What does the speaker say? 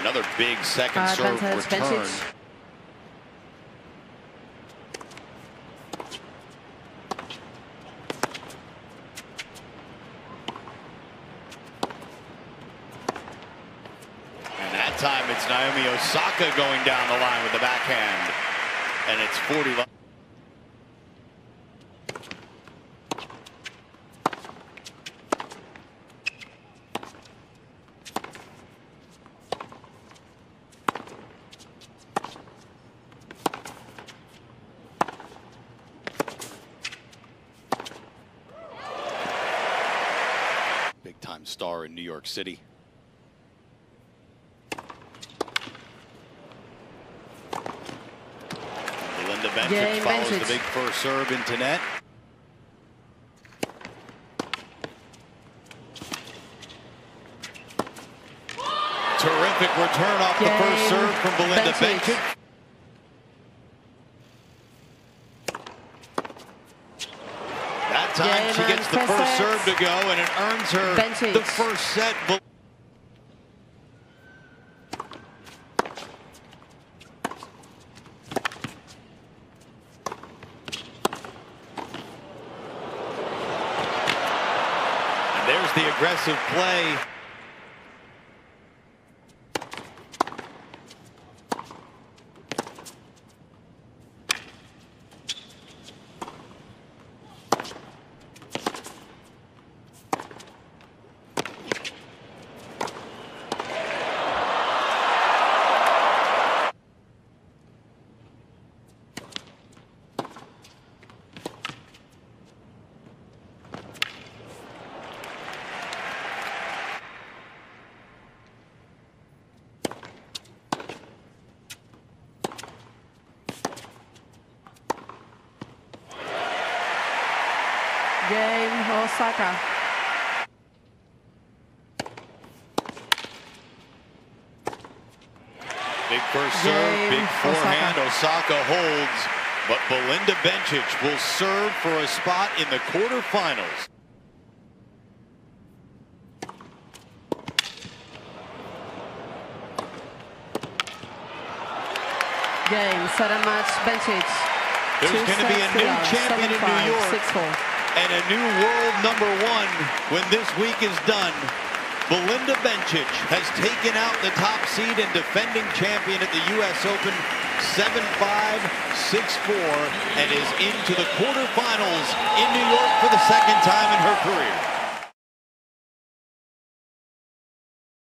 Another big second Uh, serve return. Bencic. And that time it's Naomi Osaka going down the line with the backhand. And it's 40. Time star in New York City. Belinda Bencic Game follows the big first serve into net. Terrific return off the first serve from Belinda Bencic. Bencic. That time she gets the first serve to go and it earns her the first set. And there's the aggressive play. Game Osaka. Big first serve, big forehand. Osaka. holds, but Belinda Bencic will serve for a spot in the quarterfinals. Game set and match Bencic. There's going to be a new champion in New 7-5, York 6-4. And a new world number one when this week is done. Belinda Bencic has taken out the top seed and defending champion at the U.S. Open 7-5, 6-4, and is into the quarterfinals in New York for the second time in her career.